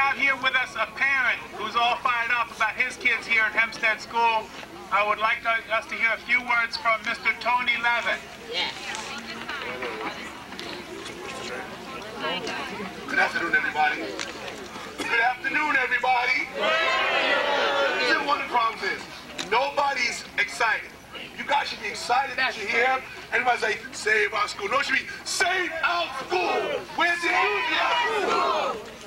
have here with us a parent who's all fired up about his kids here at Hempstead School. I would like us to hear a few words from Mr. Tony Levin. Yes. Good afternoon, everybody. Good afternoon, everybody. Know what the problem is? Nobody's excited. You guys should be excited that you're here. Everybody's like, save our school. No, it should be save our school. Where's the enthusiasm?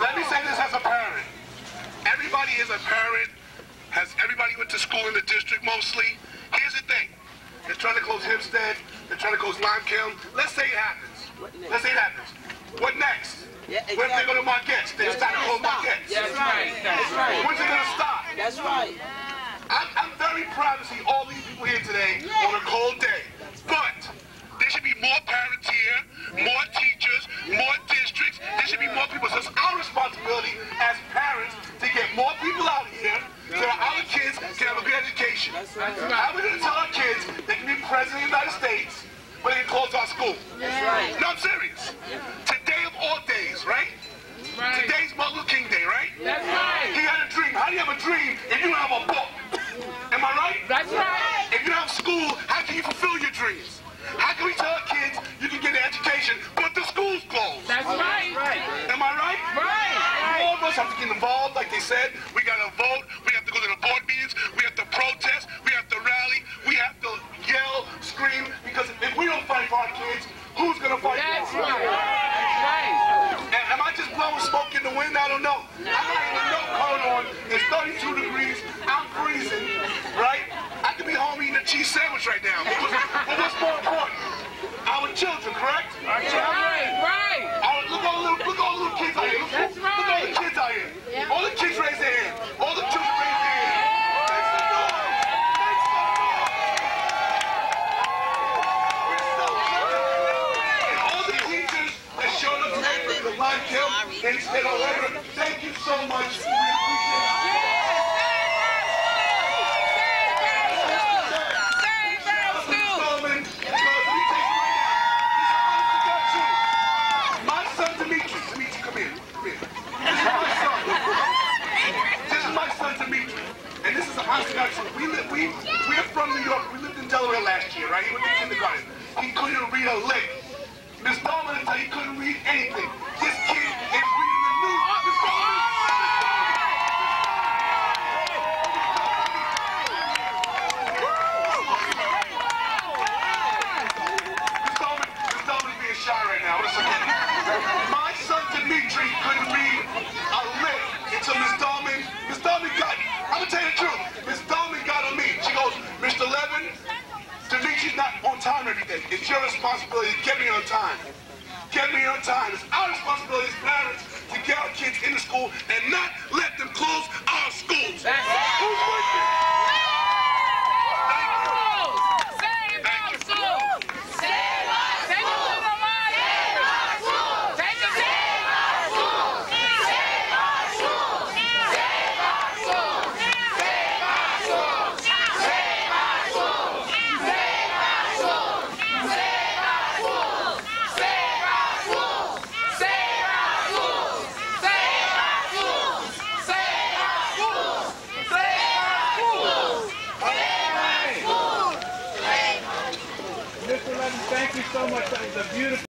let me say this. As a parent. Everybody is a parent, has everybody went to school in the district mostly. Here's the thing. They're trying to close Hempstead. They're trying to close Limekiln. Let's say it happens. Let's say it happens. What next? Yeah, What if they exactly. go to Margetts? They start to close Margetts. That's right. That's right. When's it gonna stop? That's right. I'm, I'm very proud to see all these people here today on a cold day. But there should be more parents here, more teachers, more districts. There should be more people. So it's our responsibility as parents to get more people out here so that our kids can have a good education. How are we going to tell our kids they can be president of the United States, but they can close our school? That's right. No, I'm serious. Right! All us have to get involved, like they said. We got to vote. We have to go to the board meetings. We have to protest. We have to rally. We have to yell, scream, because if we don't fight for our kids, who's going to fight That's for us? right! That's right! A- Am I just blowing smoke in the wind? I don't know. I'm not even no coat on. It's 32 degrees. I'm freezing, right? I could be home eating a cheese sandwich right now. But what's, but what's more important? Our children, This is my son. This is my son Dimitri, and this is a honest to God truth. We live, we, we're from New York. We lived in Delaware last year, right? He went to kindergarten. He couldn't read a lick. Miss Norman said he couldn't read anything. It's your responsibility to get me on time. Get me on time. It's our responsibility as parents to get our kids into school and not let them close you so much. That was a beautiful.